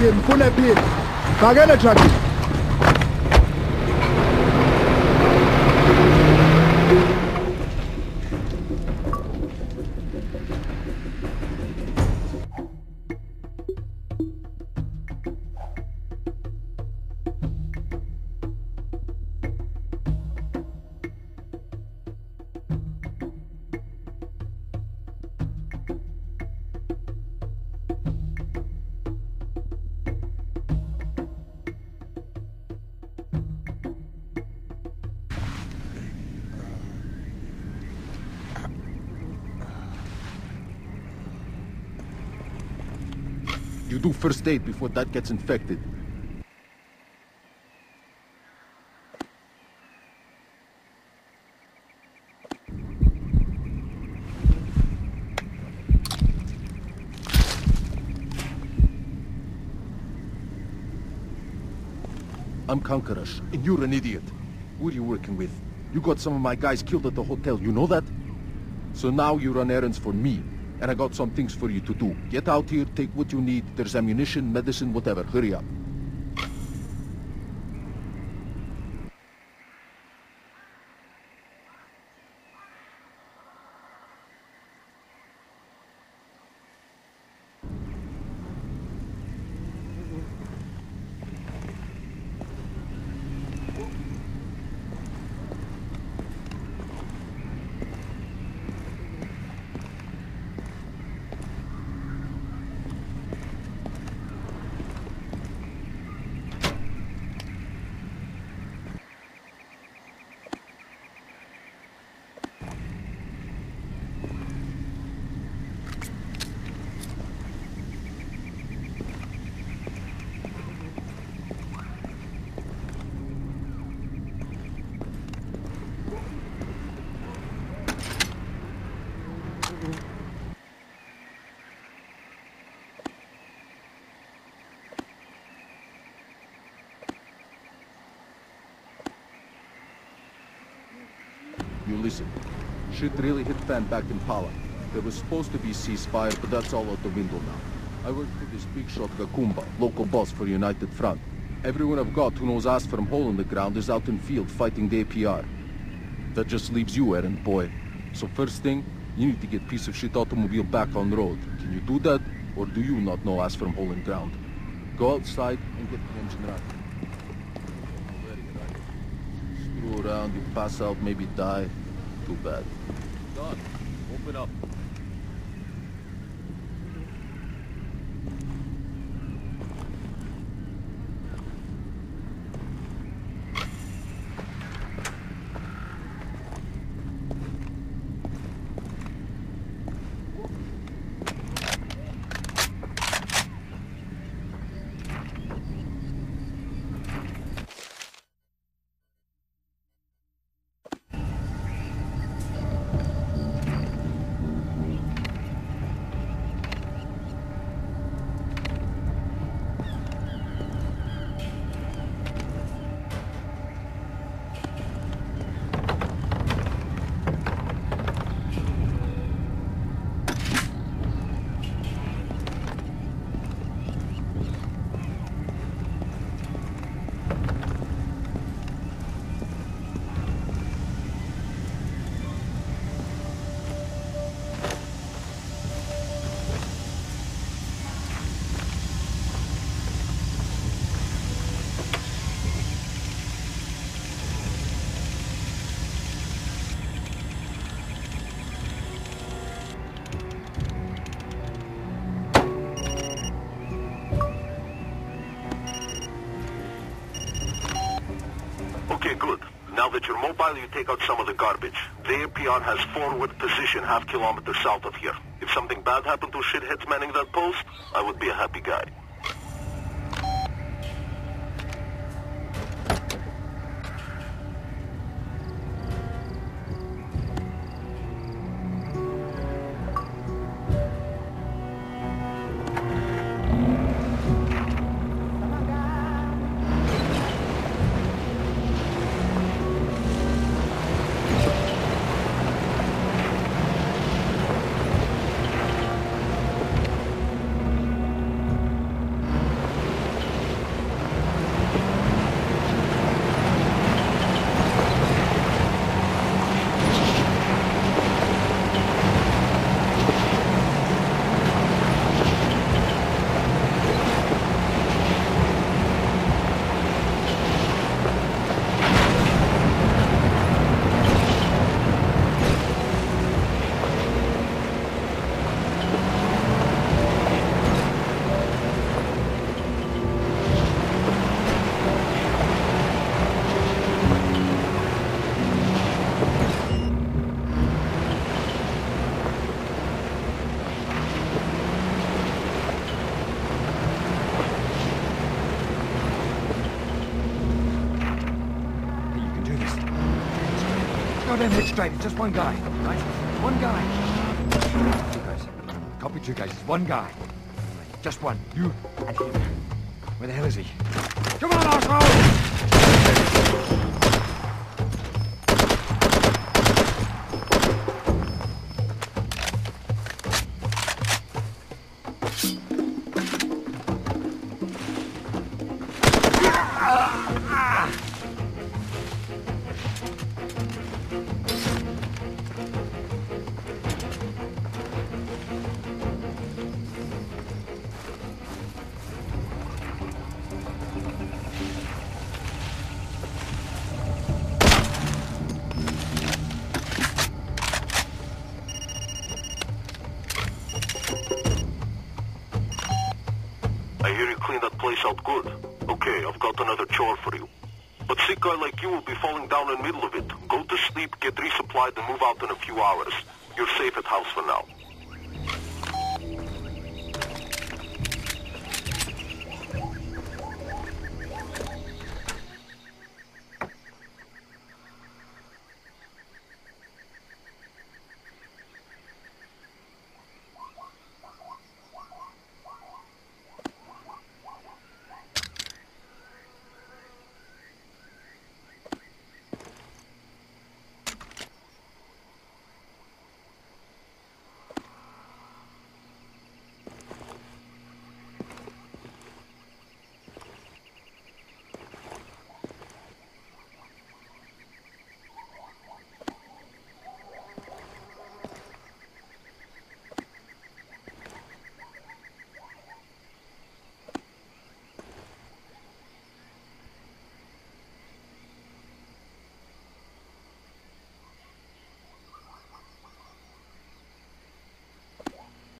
pim kune pim fakele trafiki do first aid before that gets infected. I'm Kankarash, and you're an idiot. Who are you working with? You got some of my guys killed at the hotel, you know that? So now you run errands for me, and I got some things for you to do. Get out here, take what you need. There's ammunition, medicine, whatever. Hurry up. You listen. Shit really hit fan back in Pala. There was supposed to be ceasefire, but that's all out the window now. I work for this big shot Gakumba, local boss for United Front. Everyone I've got who knows ass from hole in the ground is out in field fighting the APR. That just leaves you, errand boy. So first thing, you need to get piece of shit automobile back on road. Can you do that, or do you not know ass from hole in ground? Go outside and get the engine running. Screw around, you pass out, maybe die. Too bad. Done. Open up. Now that you're mobile, you take out some of the garbage. The APR has forward position half kilometer south of here. If something bad happened to shitheads manning that post, I would be a happy guy. Goddamn hitch drive. It's just one guy, right? One guy. Two guys. Copy two guys. It's one guy. Just one. You and him. Where the hell is he? Come on, Oswald! I hear you clean that place out good. Okay, I've got another chore for you. But sick guy like you will be falling down in the middle of it. Go to sleep, get resupplied, and move out in a few hours. You're safe at house for now.